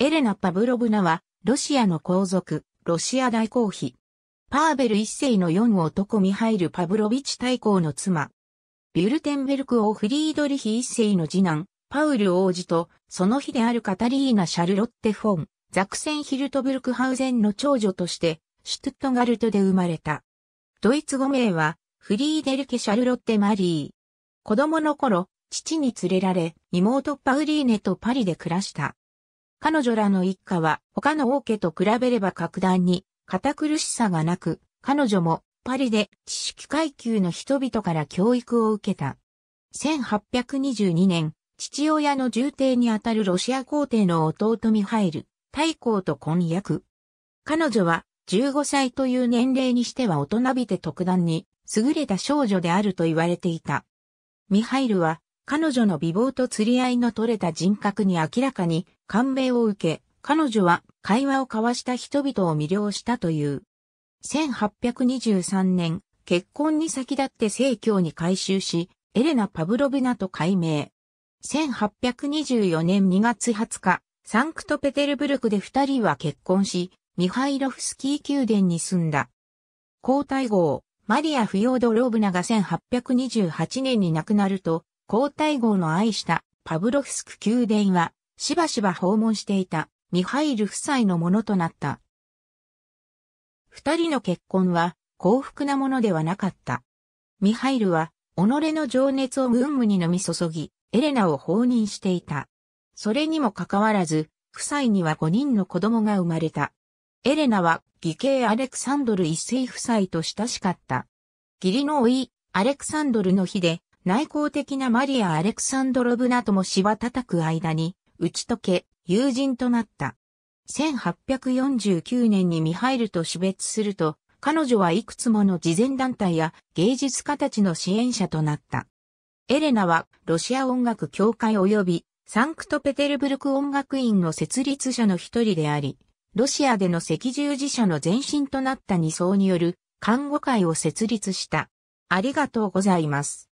エレナ・パブロブナは、ロシアの皇族、ロシア大公妃。パーベル一世の四男ミハイル・パブロビチ大公の妻。ビュルテンベルク王フリードリヒ一世の次男、パウル王子と、その日であるカタリーナ・シャルロッテ・フォン、ザクセンヒルトブルクハウゼンの長女として、シュトゥットガルトで生まれた。ドイツ語名は、フリーデルケ・シャルロッテ・マリー。子供の頃、父に連れられ、妹パウリーネとパリで暮らした。彼女らの一家は他の王家と比べれば格段に堅苦しさがなく、彼女もパリで知識階級の人々から教育を受けた。1822年、父親の重帝にあたるロシア皇帝の弟ミハイル、太后と婚約。彼女は15歳という年齢にしては大人びて特段に優れた少女であると言われていた。ミハイルは彼女の美貌と釣り合いの取れた人格に明らかに感銘を受け、彼女は会話を交わした人々を魅了したという。1823年、結婚に先立って正教に改修し、エレナ・パブロブナと改名。1824年2月20日、サンクトペテルブルクで二人は結婚し、ミハイロフスキー宮殿に住んだ。皇太后、マリア・フヨードローブナが1828年に亡くなると、皇太后の愛したパブロフスク宮殿はしばしば訪問していたミハイル夫妻のものとなった。二人の結婚は幸福なものではなかった。ミハイルは己の情熱をムンムに飲み注ぎ、エレナを放任していた。それにもかかわらず、夫妻には五人の子供が生まれた。エレナは義兄アレクサンドル一世夫妻と親しかった。義理の甥、アレクサンドルの日で、内向的なマリア・アレクサンドロブナともしば叩く間に、打ち解け、友人となった。1849年にミハイルと死別すると、彼女はいくつもの慈善団体や芸術家たちの支援者となった。エレナはロシア音楽協会及びサンクトペテルブルク音楽院の設立者の一人であり、ロシアでの赤十字社の前身となった二層による看護会を設立した。ありがとうございます。